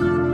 Bye.